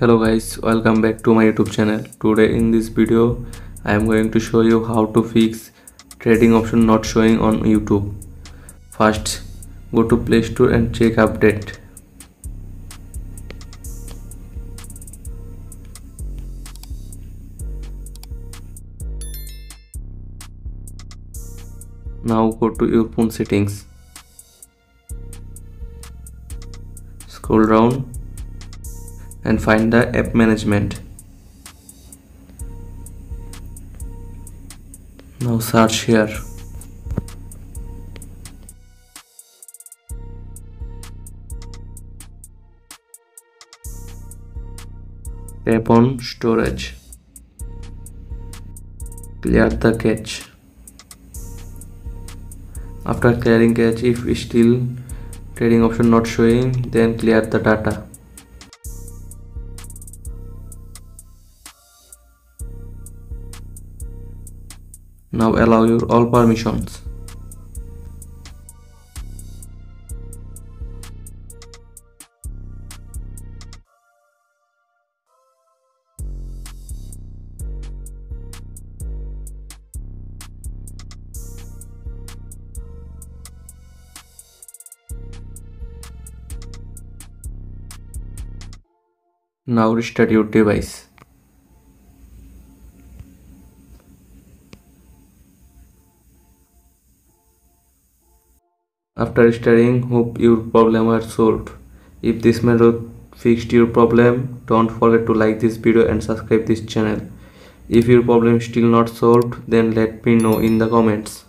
hello guys welcome back to my youtube channel. Today in this video i am going to show you how to fix trending option not showing on youtube. First go to play store and check update. Now go to your phone settings. Scroll down and find the app management. Now search here. Tap on storage. Clear the cache. After clearing cache, if still trending option not showing, then clear the data. Now allow your all permissions. Now restart your device. After studying, hope your problem are solved. If this method fixed your problem, don't forget to like this video and subscribe this channel. If your problem is still not solved, then let me know in the comments.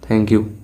Thank you.